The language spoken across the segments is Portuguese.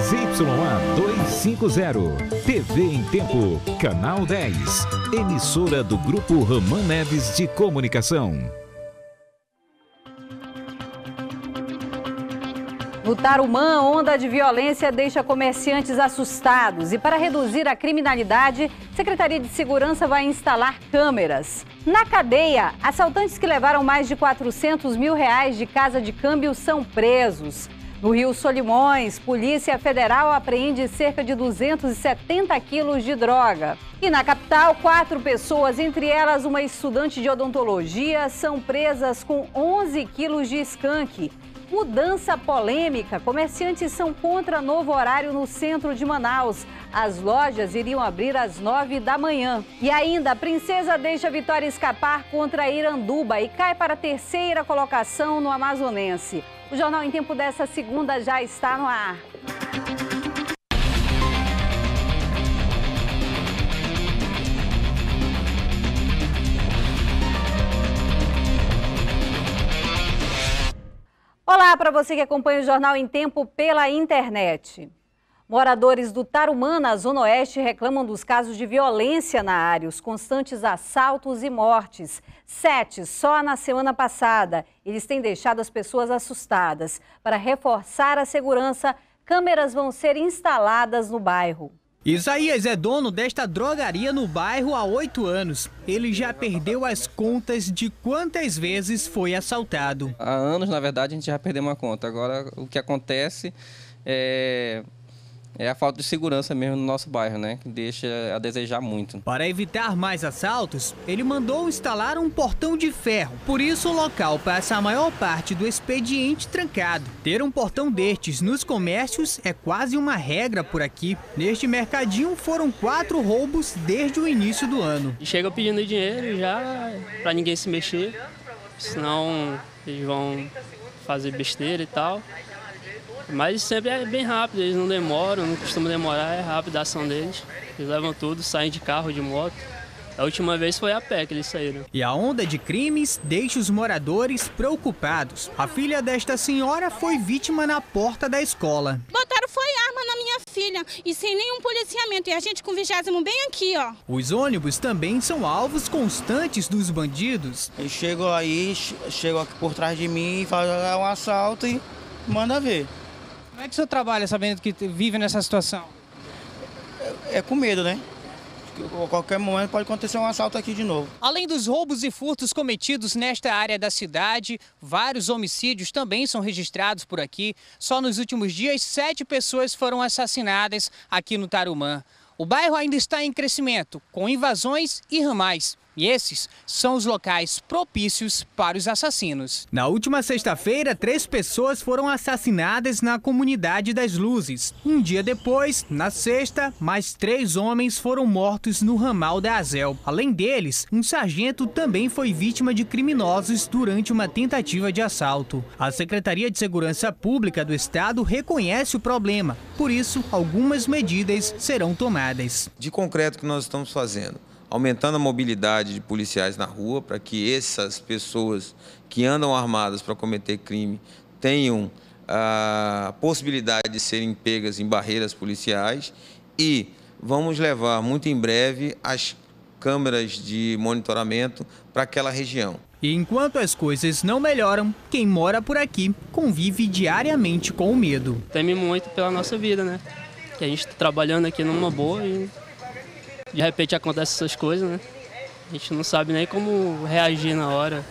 ZYA 250. TV em Tempo. Canal 10. Emissora do Grupo Raman Neves de Comunicação. No Tarumã, onda de violência deixa comerciantes assustados. E para reduzir a criminalidade, Secretaria de Segurança vai instalar câmeras. Na cadeia, assaltantes que levaram mais de 400 mil reais de casa de câmbio são presos. No Rio Solimões, Polícia Federal apreende cerca de 270 quilos de droga. E na capital, quatro pessoas, entre elas uma estudante de odontologia, são presas com 11 quilos de skunk. Mudança polêmica. Comerciantes são contra novo horário no centro de Manaus. As lojas iriam abrir às nove da manhã. E ainda, a princesa deixa a Vitória escapar contra Iranduba e cai para a terceira colocação no Amazonense. O Jornal em Tempo dessa segunda já está no ar. Olá para você que acompanha o Jornal em Tempo pela internet. Moradores do Tarumã, na Zona Oeste, reclamam dos casos de violência na área, os constantes assaltos e mortes. Sete só na semana passada. Eles têm deixado as pessoas assustadas. Para reforçar a segurança, câmeras vão ser instaladas no bairro. Isaías é dono desta drogaria no bairro há oito anos. Ele já perdeu as contas de quantas vezes foi assaltado. Há anos, na verdade, a gente já perdeu uma conta. Agora, o que acontece é é a falta de segurança mesmo no nosso bairro, né? Que deixa a desejar muito. Para evitar mais assaltos, ele mandou instalar um portão de ferro. Por isso, o local passa a maior parte do expediente trancado. Ter um portão destes nos comércios é quase uma regra por aqui. Neste mercadinho foram quatro roubos desde o início do ano. Chega pedindo dinheiro já para ninguém se mexer, senão eles vão fazer besteira e tal. Mas sempre é bem rápido, eles não demoram, não costumam demorar, é rápido a ação deles. Eles levam tudo, saem de carro, de moto. A última vez foi a pé que eles saíram. E a onda de crimes deixa os moradores preocupados. A filha desta senhora foi vítima na porta da escola. Botaram foi arma na minha filha e sem nenhum policiamento. E a gente com vigésimo bem aqui, ó. Os ônibus também são alvos constantes dos bandidos. Eles chegam aí, chegam aqui por trás de mim, fazem um assalto e manda ver. Como é que o senhor trabalha sabendo que vive nessa situação? É, é com medo, né? A qualquer momento pode acontecer um assalto aqui de novo. Além dos roubos e furtos cometidos nesta área da cidade, vários homicídios também são registrados por aqui. Só nos últimos dias, sete pessoas foram assassinadas aqui no Tarumã. O bairro ainda está em crescimento, com invasões e ramais. E esses são os locais propícios para os assassinos. Na última sexta-feira, três pessoas foram assassinadas na comunidade das Luzes. Um dia depois, na sexta, mais três homens foram mortos no ramal da Azel. Além deles, um sargento também foi vítima de criminosos durante uma tentativa de assalto. A Secretaria de Segurança Pública do Estado reconhece o problema, por isso, algumas medidas serão tomadas. De concreto que nós estamos fazendo aumentando a mobilidade de policiais na rua para que essas pessoas que andam armadas para cometer crime tenham a possibilidade de serem pegas em barreiras policiais e vamos levar muito em breve as câmeras de monitoramento para aquela região. E enquanto as coisas não melhoram, quem mora por aqui convive diariamente com o medo. Teme muito pela nossa vida, né? Que a gente está trabalhando aqui numa boa e de repente acontecem essas coisas, né? A gente não sabe nem como reagir na hora.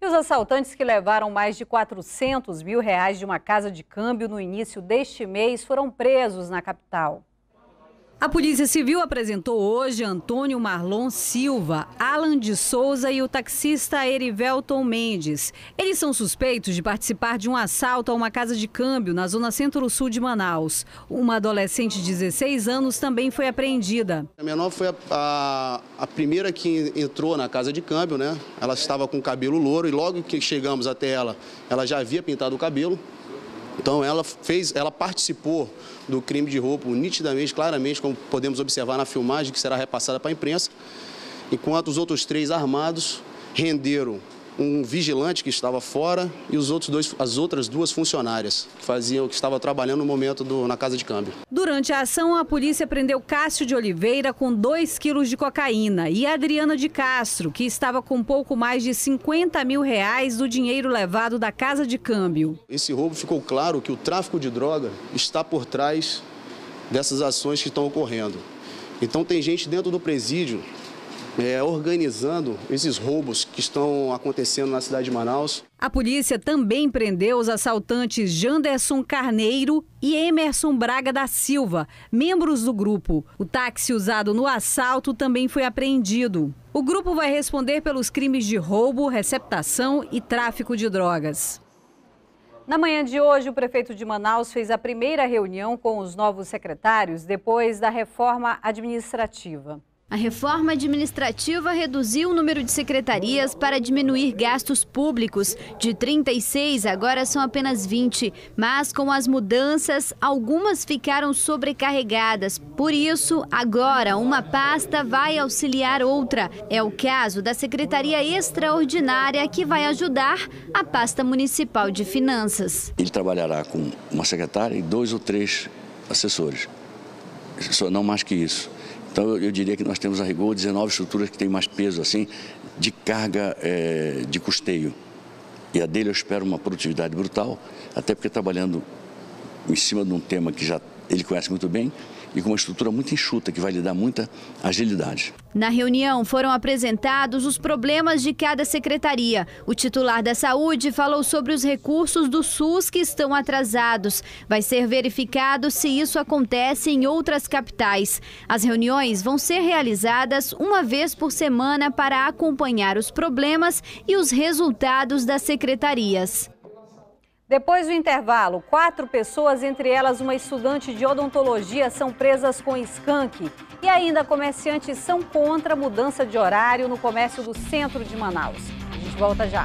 E os assaltantes que levaram mais de 400 mil reais de uma casa de câmbio no início deste mês foram presos na capital. A Polícia Civil apresentou hoje Antônio Marlon Silva, Alan de Souza e o taxista Erivelton Mendes. Eles são suspeitos de participar de um assalto a uma casa de câmbio na zona centro-sul de Manaus. Uma adolescente de 16 anos também foi apreendida. A menor foi a, a, a primeira que entrou na casa de câmbio, né? Ela estava com o cabelo louro e logo que chegamos até ela, ela já havia pintado o cabelo. Então ela fez, ela participou do crime de roubo nitidamente, claramente, como podemos observar na filmagem que será repassada para a imprensa, enquanto os outros três armados renderam um vigilante que estava fora e os outros dois, as outras duas funcionárias que faziam, que estavam trabalhando no momento do, na casa de câmbio. Durante a ação, a polícia prendeu Cássio de Oliveira com 2 quilos de cocaína e Adriana de Castro, que estava com pouco mais de 50 mil reais do dinheiro levado da casa de câmbio. Esse roubo ficou claro que o tráfico de droga está por trás dessas ações que estão ocorrendo. Então tem gente dentro do presídio é, organizando esses roubos que estão acontecendo na cidade de Manaus. A polícia também prendeu os assaltantes Janderson Carneiro e Emerson Braga da Silva, membros do grupo. O táxi usado no assalto também foi apreendido. O grupo vai responder pelos crimes de roubo, receptação e tráfico de drogas. Na manhã de hoje, o prefeito de Manaus fez a primeira reunião com os novos secretários depois da reforma administrativa. A reforma administrativa reduziu o número de secretarias para diminuir gastos públicos. De 36, agora são apenas 20. Mas com as mudanças, algumas ficaram sobrecarregadas. Por isso, agora uma pasta vai auxiliar outra. É o caso da Secretaria Extraordinária, que vai ajudar a pasta municipal de finanças. Ele trabalhará com uma secretária e dois ou três assessores. Não mais que isso. Então, eu diria que nós temos a rigor 19 estruturas que têm mais peso, assim, de carga é, de custeio. E a dele eu espero uma produtividade brutal, até porque trabalhando em cima de um tema que já ele conhece muito bem, e com uma estrutura muito enxuta, que vai lhe dar muita agilidade. Na reunião foram apresentados os problemas de cada secretaria. O titular da Saúde falou sobre os recursos do SUS que estão atrasados. Vai ser verificado se isso acontece em outras capitais. As reuniões vão ser realizadas uma vez por semana para acompanhar os problemas e os resultados das secretarias. Depois do intervalo, quatro pessoas, entre elas uma estudante de odontologia, são presas com skunk. E ainda comerciantes são contra a mudança de horário no comércio do centro de Manaus. A gente volta já.